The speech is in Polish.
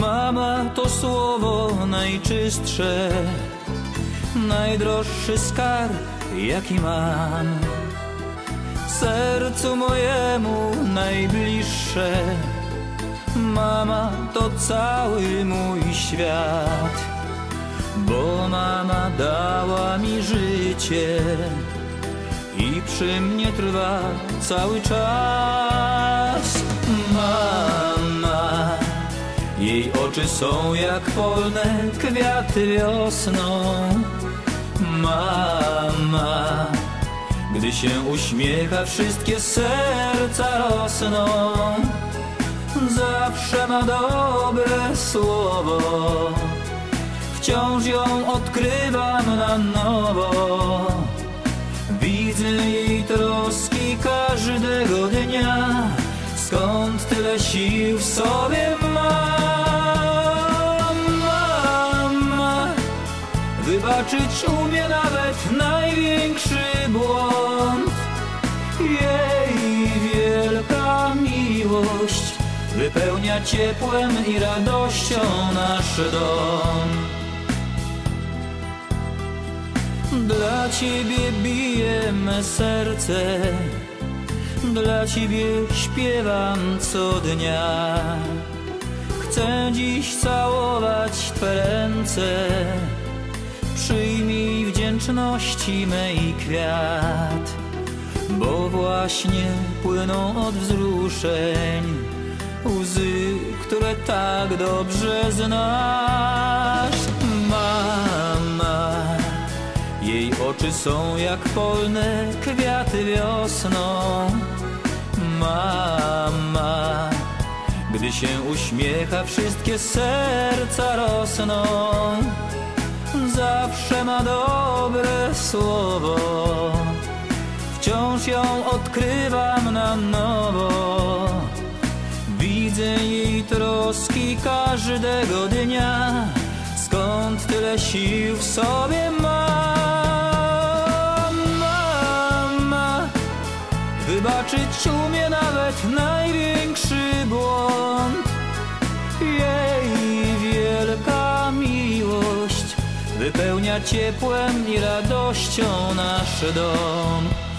Mama to słowo najczystsze, najdroższy skarb, jaki mam. Sercu mojemu najbliższe, mama to cały mój świat, bo mama dała mi życie i przy mnie trwa cały czas. Mama, jej oczy są jak polne kwiaty wiosną. Mama, gdy się uśmiecha, wszystkie serca rosną. Zawsze ma dobre słowo, wciąż ją odkrywam na nowo. Widzę jej troski każdego dnia Skąd tyle sił w sobie Wybaczyć umie nawet największy błąd Jej wielka miłość Wypełnia ciepłem i radością nasz dom Dla Ciebie bije me serce, dla Ciebie śpiewam co dnia. Chcę dziś całować Twe ręce, wdzięczności mej kwiat, bo właśnie płyną od wzruszeń łzy, które tak dobrze znasz. Mama, jej oczy są jak polne kwiaty wiosną. Mama, gdy się uśmiecha, wszystkie serca rosną. Zawsze ma dobre słowo, wciąż ją odkrywam na nowo. Widzę jej troski każdego dnia. Skąd tyle sił w sobie ma? Mama, wybaczyć umie nawet największy wypełnia ciepłem i radością nasz dom.